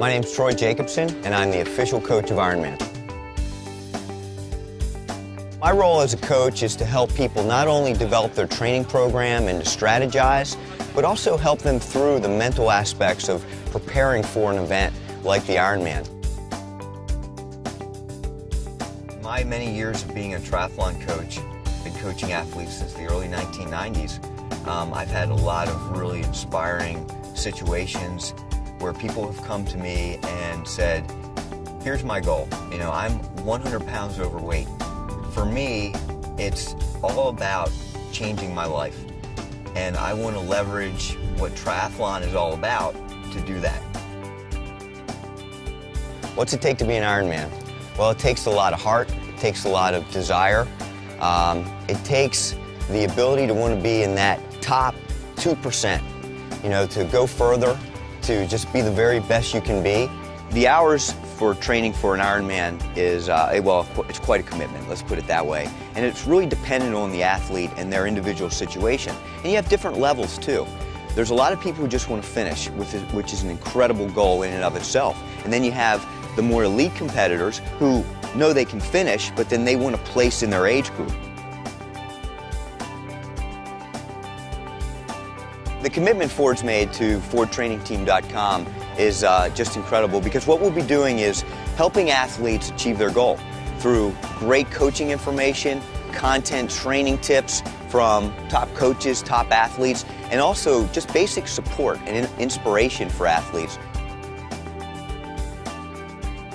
My name's Troy Jacobson, and I'm the official coach of Ironman. My role as a coach is to help people not only develop their training program and to strategize, but also help them through the mental aspects of preparing for an event like the Ironman. My many years of being a triathlon coach, been coaching athletes since the early 1990s, um, I've had a lot of really inspiring situations where people have come to me and said, here's my goal. You know, I'm 100 pounds overweight for me, it's all about changing my life. And I want to leverage what triathlon is all about to do that. What's it take to be an Ironman? Well, it takes a lot of heart, it takes a lot of desire, um, it takes the ability to want to be in that top 2%, you know, to go further, to just be the very best you can be. The hours for training for an Ironman is, uh, well, it's quite a commitment, let's put it that way. And it's really dependent on the athlete and their individual situation. And you have different levels too. There's a lot of people who just want to finish, which is an incredible goal in and of itself. And then you have the more elite competitors who know they can finish, but then they want to place in their age group. The commitment Ford's made to FordTrainingTeam.com is uh, just incredible because what we'll be doing is helping athletes achieve their goal through great coaching information, content training tips from top coaches, top athletes, and also just basic support and inspiration for athletes.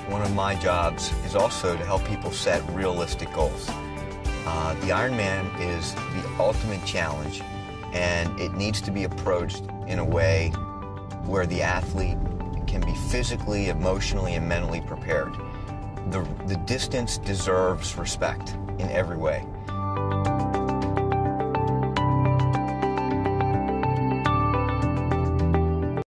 One of my jobs is also to help people set realistic goals. Uh, the Ironman is the ultimate challenge and it needs to be approached in a way where the athlete can be physically, emotionally, and mentally prepared. The, the distance deserves respect in every way.